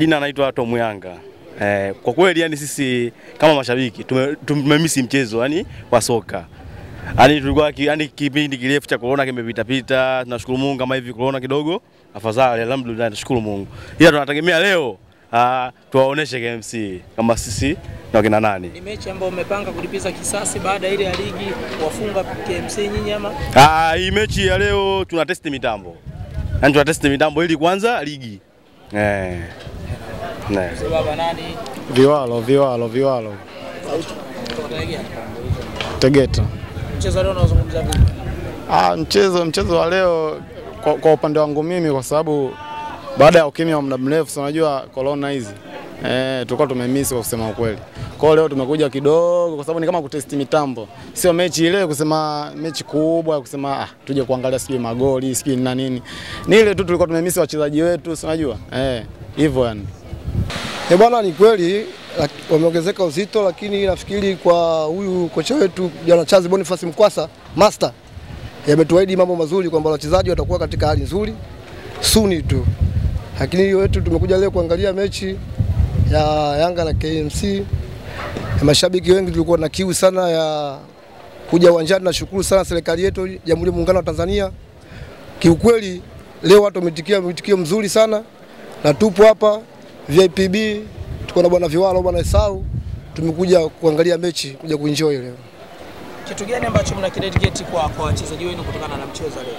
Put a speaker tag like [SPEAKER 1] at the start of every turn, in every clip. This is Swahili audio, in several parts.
[SPEAKER 1] Jina anaitwa Tom Yanga. Eh, kwa kweli yani sisi kama mashabiki tumemisi tume- mchezo yani wa soka. Yaani tulikuwa yani kipindi kirefu cha corona kimepita pita, tunashukuru Mungu kama hivi corona kidogo afadhali, alhamdulillah tunashukuru Mungu. Ila tunategemea leo ah, tuwaoneshe KMC kama sisi na wakina nani.
[SPEAKER 2] Ni mechi ambayo umepanga kulipiza kisasi baada ile ya ligi kuwafunga KMC nyinyi ama?
[SPEAKER 1] Ah, hii mechi ya leo tuna test mitambo. Yaani tuna test mitambo ili kwanza ligi. Eh. Ne.
[SPEAKER 2] Nani?
[SPEAKER 3] Viwalo, viwalo, viwalo. Tegeta.
[SPEAKER 2] Mchezo leo unazungumza vipi?
[SPEAKER 3] Ah, mchezo mchezo wa leo kwa, kwa upande wangu mimi kwa sababu baada ya ukimya wa muda mrefu, si unajua corona hizi eh, tulikuwa tumemiss kwa kusema ukweli. Kwa leo tumekuja kidogo, kwa sababu ni kama kutesti mitambo, sio mechi ile kusema mechi kubwa kusema ah, tuje kuangalia sijui magoli sijui na nini. Ni ile tu tulikuwa tumemiss wachezaji wetu, si unajua eh, hivyo yani.
[SPEAKER 4] Eh bwana, ni kweli wameongezeka uzito, lakini nafikiri kwa huyu kocha wetu Jana Charles Boniface Mkwasa master yametuahidi mambo mazuri kwamba wachezaji watakuwa katika hali nzuri suni tu, lakini hiyo wetu tumekuja leo kuangalia mechi ya Yanga na KMC. Na mashabiki wengi tulikuwa na kiu sana ya kuja uwanjani. Nashukuru sana serikali yetu Jamhuri ya Muungano wa Tanzania, kiukweli leo watu wametikia mwitikio mzuri sana, na tupo hapa VIPB, tuko na bwana Viwalo, bwana Esau, tumekuja kuangalia mechi, kuja kuenjoy leo.
[SPEAKER 2] Kitu gani ambacho mna kidedicate kwa kwa wachezaji wenu kutokana na mchezo leo?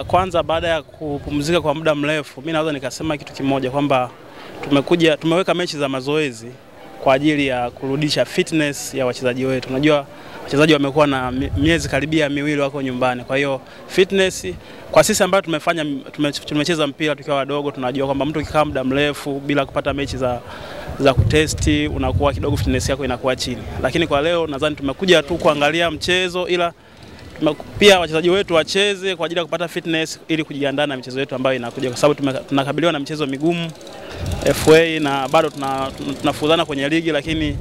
[SPEAKER 5] Uh, kwanza baada ya kupumzika kwa muda mrefu, mi naweza nikasema kitu kimoja kwamba tumekuja tumeweka mechi za mazoezi kwa ajili ya kurudisha fitness ya wachezaji wetu. Unajua wachezaji wamekuwa na miezi karibia miwili wako nyumbani, kwa hiyo fitness kwa sisi ambayo tumefanya tume, tumecheza mpira tukiwa wadogo, tunajua kwamba mtu ukikaa muda mrefu bila kupata mechi za za kutesti unakuwa kidogo fitness yako inakuwa chini, lakini kwa leo nadhani tumekuja tu kuangalia mchezo ila pia wachezaji wetu wacheze kwa ajili ya kupata fitness ili kujiandaa na michezo yetu ambayo inakuja, kwa sababu tunakabiliwa na michezo migumu FA na bado tuna- tuna- tunafuzana kwenye ligi, lakini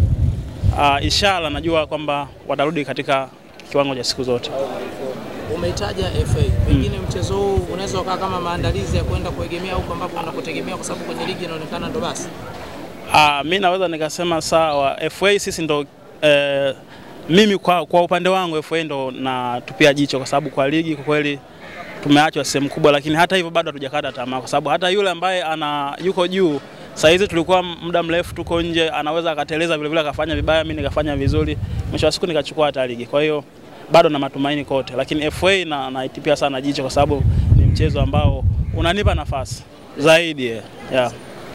[SPEAKER 5] uh, inshallah najua kwamba watarudi katika kiwango cha siku zote.
[SPEAKER 2] Umeitaja FA, pengine mchezo huu unaweza ukawa kama maandalizi ya kwenda kuegemea huko ambapo unakotegemea, kwa sababu kwenye ligi inaonekana ndo basi.
[SPEAKER 5] Uh, mi naweza nikasema sawa, FA sisi ndo eh, mimi kwa, kwa upande wangu FA ndo natupia jicho, kwa sababu kwa ligi kwa kweli tumeachwa sehemu kubwa, lakini hata hivyo bado hatujakata tamaa, kwa sababu hata yule ambaye ana yuko juu saa hizi tulikuwa muda mrefu tuko nje, anaweza akateleza vile vile akafanya vibaya, mimi nikafanya vizuri, mwisho wa siku nikachukua hata ligi. Kwa hiyo bado na matumaini kote, lakini FA na naitipia sana jicho, kwa sababu ni mchezo ambao unanipa nafasi zaidi yeah.